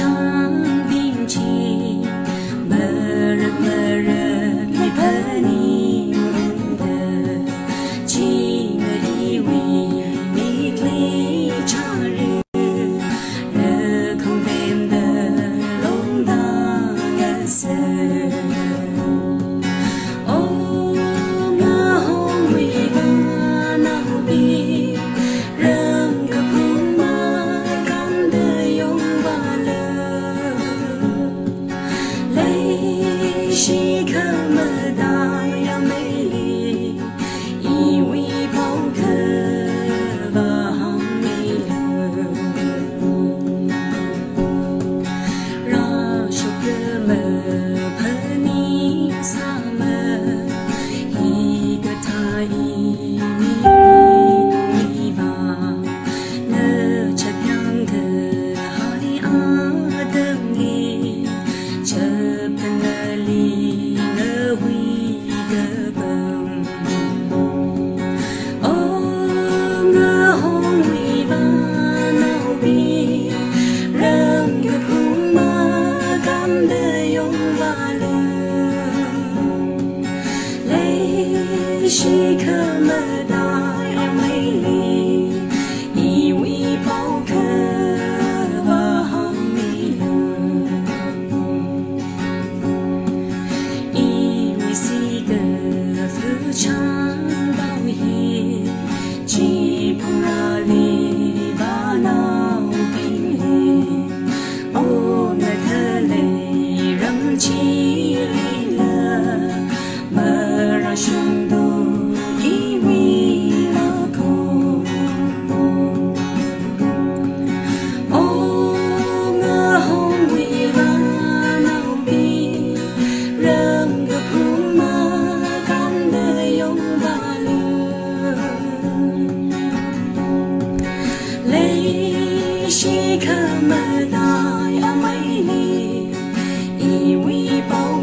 trang đình chỉ Amen. 时刻美。细看了大洋彼岸一味宝